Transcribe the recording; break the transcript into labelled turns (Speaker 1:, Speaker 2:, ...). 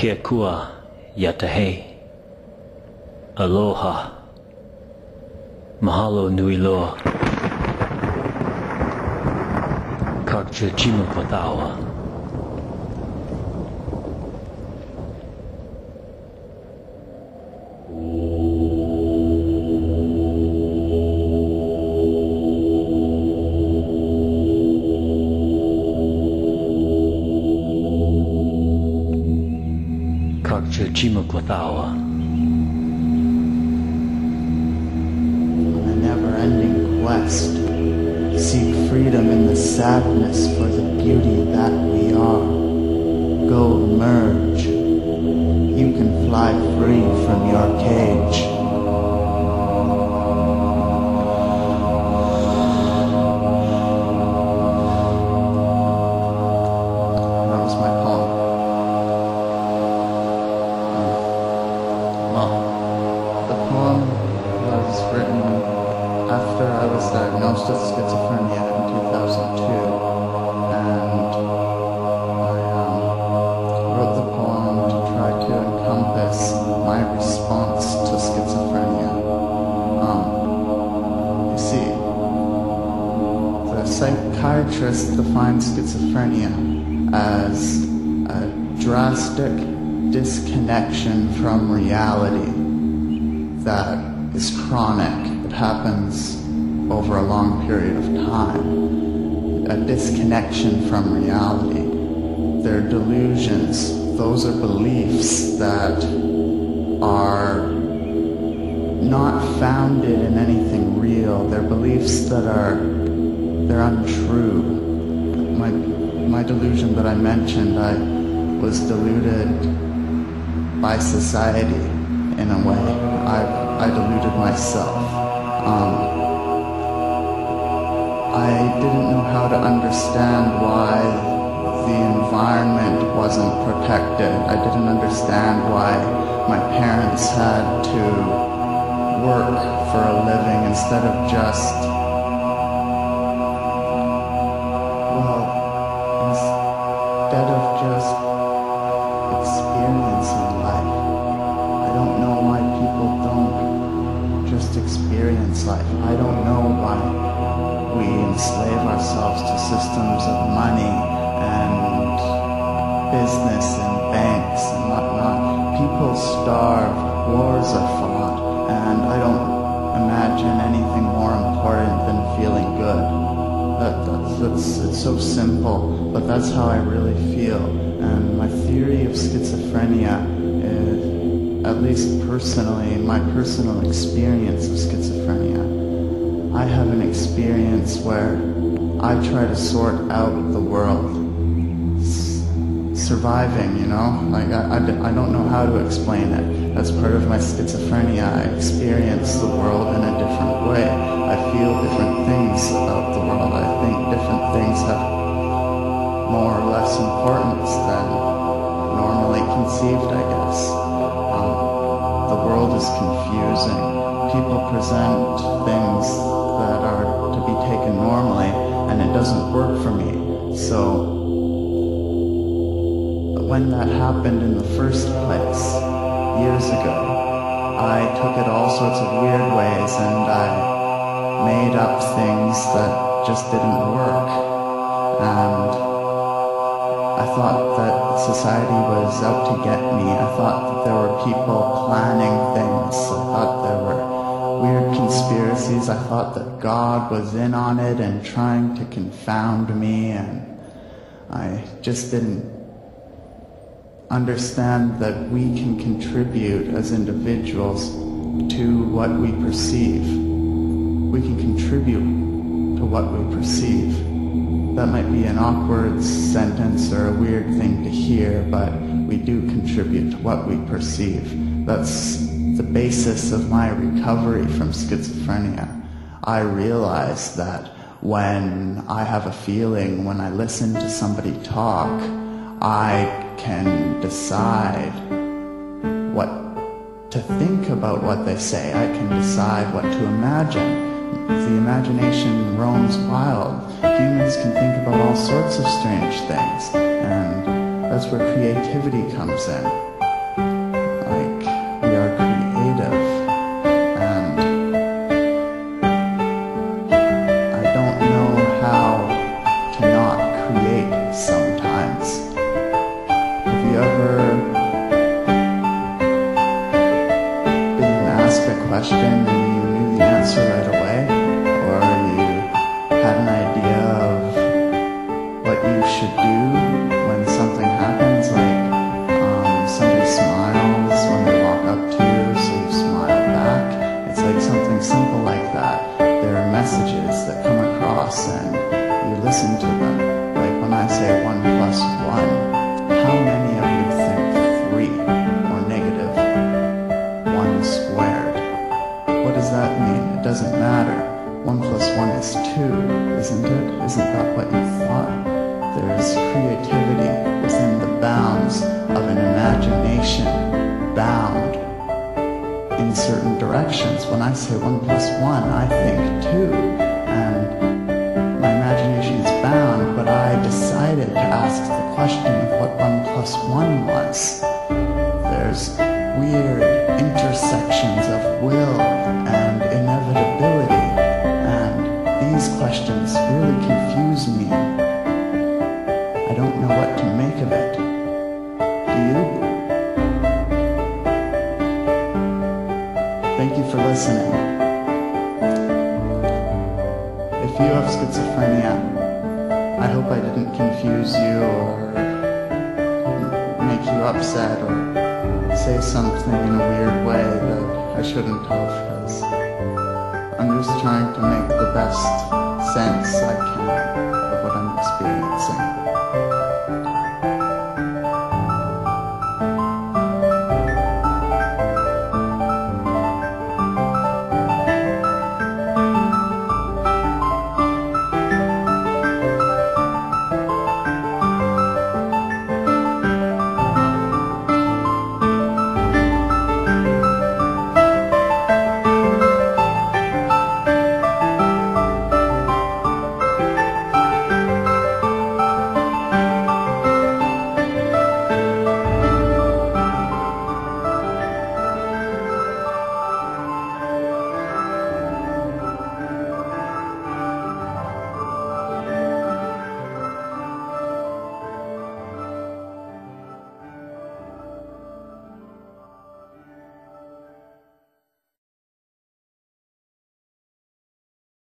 Speaker 1: Kia kua yatahe. Aloha. Mahalo nui loa. Kakcha chima patawa.
Speaker 2: on a never-ending quest. Seek freedom in the sadness for the beauty that we are. Go emerge. You can fly free from your cage. Schizophrenia as a drastic disconnection from reality that is chronic. It happens over a long period of time. A disconnection from reality. They're delusions. Those are beliefs that are not founded in anything real. They're beliefs that are they're untrue. My my delusion that I mentioned, I was deluded by society in a way. I, I deluded myself. Um, I didn't know how to understand why the environment wasn't protected. I didn't understand why my parents had to work for a living instead of just, just experience life. I don't know why we enslave ourselves to systems of money and business and banks and whatnot. People starve, wars are fought, and I don't imagine anything more important than feeling good. That, that's, that's, it's so simple, but that's how I really feel. And my theory of schizophrenia at least personally, my personal experience of schizophrenia, I have an experience where I try to sort out the world. Surviving, you know? Like, I, I don't know how to explain it. As part of my schizophrenia. I experience the world in a different way. I feel different things about the world. I think different things have more or less importance than normally conceived, I guess. The world is confusing. People present things that are to be taken normally, and it doesn't work for me. So, when that happened in the first place, years ago, I took it all sorts of weird ways and I made up things that just didn't work. And I thought that society was out to get me. I thought that there were people planning things. I thought there were weird conspiracies. I thought that God was in on it and trying to confound me and I just didn't understand that we can contribute as individuals to what we perceive. We can contribute to what we perceive. That might be an awkward sentence or a weird thing to hear, but we do contribute to what we perceive. That's the basis of my recovery from schizophrenia. I realize that when I have a feeling, when I listen to somebody talk, I can decide what to think about what they say. I can decide what to imagine. The imagination roams wild. Humans can think about all sorts of strange things, and that's where creativity comes in. Bound in certain directions. When I say one plus one, I think two, and my imagination is bound, but I decided to ask the question of what one plus one was. There's weird intersections of will and inevitability, and these questions really confuse me. I don't know what to make of it. Thank you for listening. If you have schizophrenia, I hope I didn't confuse you or make you upset or say something in a weird way that I shouldn't have because I'm just trying to make the best sense I can of what I'm experiencing.